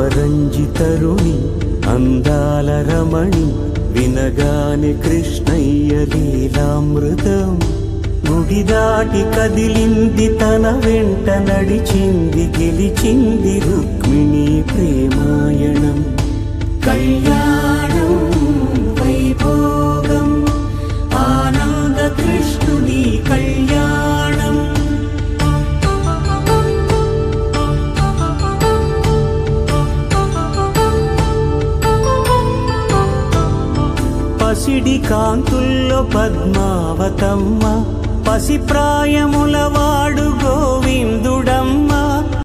అపరంజితరుణి అందాల రమణి వినగాని కృష్ణయ్య లీలామృతం. గుడి దాటి కదిలింది తన వెంట నడిచింది గెలిచింది రుక్మిణి ప్రేమాయణం. కళ్యాణ పసిడి కాంతుల్లో పద్మావతమ్మ పసి ప్రాయముల వాడు